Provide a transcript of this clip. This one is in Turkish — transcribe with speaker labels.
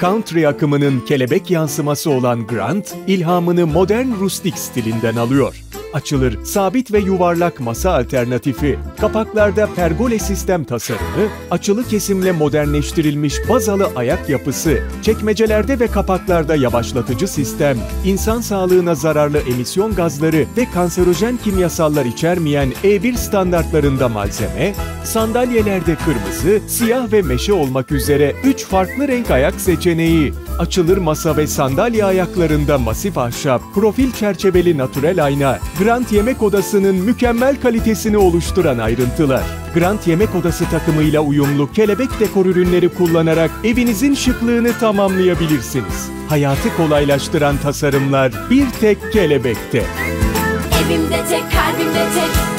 Speaker 1: Country akımının kelebek yansıması olan Grant, ilhamını modern rustik stilinden alıyor. Açılır, sabit ve yuvarlak masa alternatifi, kapaklarda pergole sistem tasarımı, açılı kesimle modernleştirilmiş bazalı ayak yapısı, çekmecelerde ve kapaklarda yavaşlatıcı sistem, insan sağlığına zararlı emisyon gazları ve kanserojen kimyasallar içermeyen E1 standartlarında malzeme, sandalyelerde kırmızı, siyah ve meşe olmak üzere 3 farklı renk ayak seçeneği, açılır masa ve sandalye ayaklarında masif ahşap, profil çerçeveli natürel ayna, Grant Yemek Odası'nın mükemmel kalitesini oluşturan ayrıntılar. Grant Yemek Odası takımıyla uyumlu kelebek dekor ürünleri kullanarak evinizin şıklığını tamamlayabilirsiniz. Hayatı kolaylaştıran tasarımlar bir tek kelebekte.
Speaker 2: Evimde tek, kalbimde tek